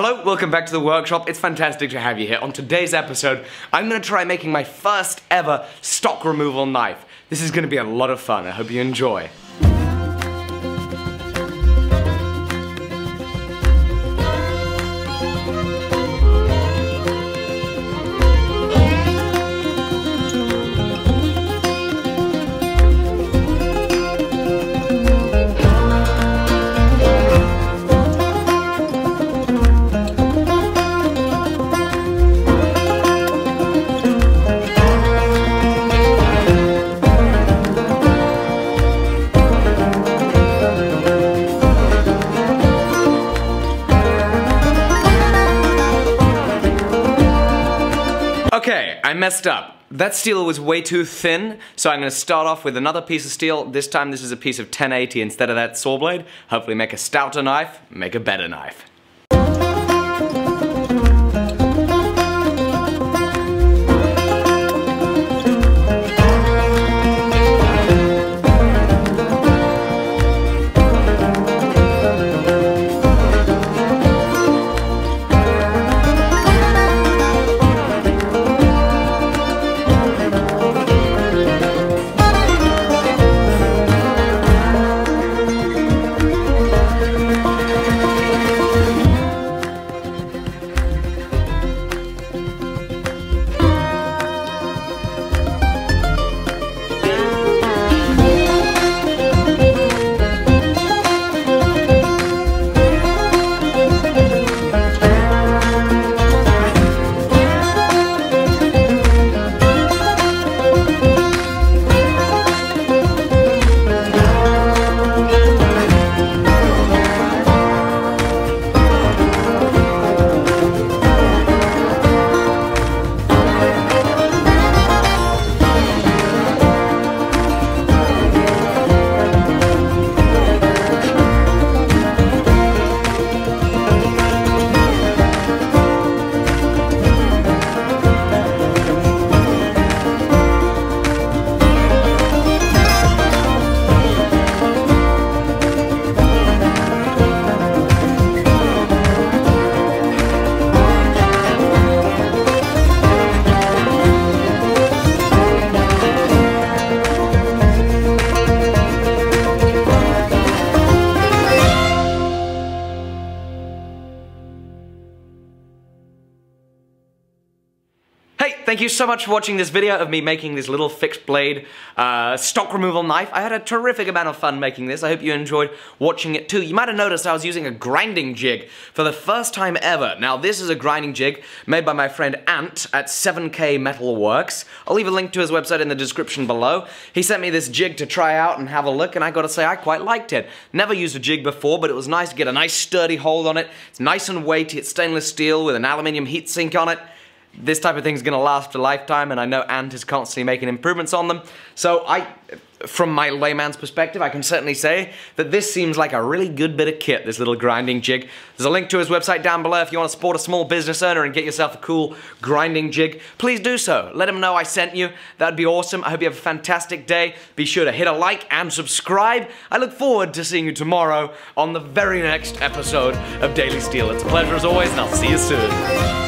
Hello, welcome back to the workshop. It's fantastic to have you here. On today's episode, I'm gonna try making my first ever stock removal knife. This is gonna be a lot of fun. I hope you enjoy. I messed up. That steel was way too thin, so I'm gonna start off with another piece of steel. This time this is a piece of 1080 instead of that saw blade. Hopefully make a stouter knife, make a better knife. Thank you so much for watching this video of me making this little fixed blade uh, stock removal knife. I had a terrific amount of fun making this. I hope you enjoyed watching it too. You might have noticed I was using a grinding jig for the first time ever. Now this is a grinding jig made by my friend Ant at 7K Metalworx. I'll leave a link to his website in the description below. He sent me this jig to try out and have a look and I gotta say I quite liked it. Never used a jig before but it was nice to get a nice sturdy hold on it. It's nice and weighty, it's stainless steel with an aluminium heatsink on it this type of thing is going to last a lifetime and I know Ant is constantly making improvements on them. So I, from my layman's perspective, I can certainly say that this seems like a really good bit of kit, this little grinding jig. There's a link to his website down below if you want to support a small business owner and get yourself a cool grinding jig. Please do so. Let him know I sent you. That'd be awesome. I hope you have a fantastic day. Be sure to hit a like and subscribe. I look forward to seeing you tomorrow on the very next episode of Daily Steele. It's a pleasure as always and I'll see you soon.